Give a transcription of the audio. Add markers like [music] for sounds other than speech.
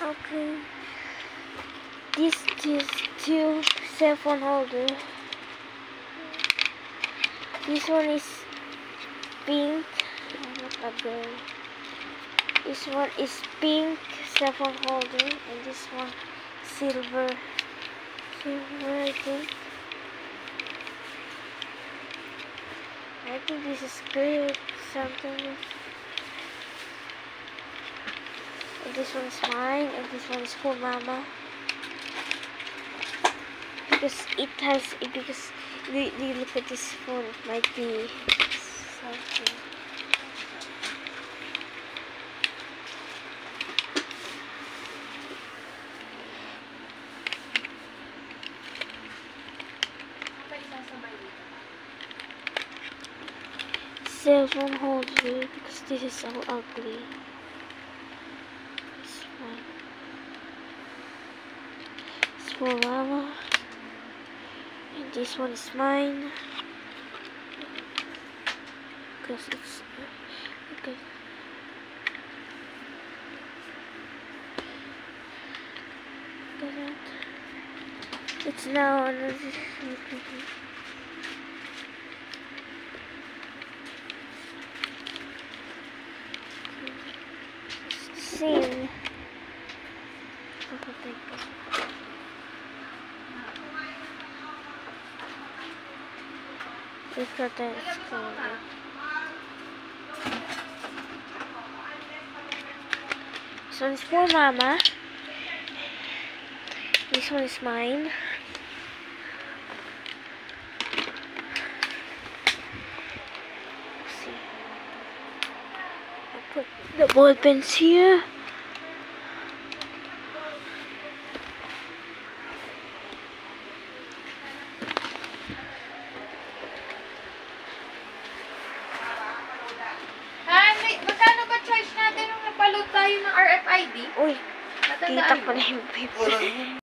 Okay. This is two cell phone holder. This one is pink. This one is pink cell phone holder, and this one silver. Silver, I think. I think this is good. Something. And this is mine, and this one is for Mama. Because it has, because we, we look at this phone, it might be something. Cell phone holder, because this is so ugly. It's fine. For Mama. And this one is mine. Because it's because it's now on [laughs] same. Look at that color. This Mama. This one is mine. Let's see. I put the ball pens here. RFID? Uy, mo? pala yung paper.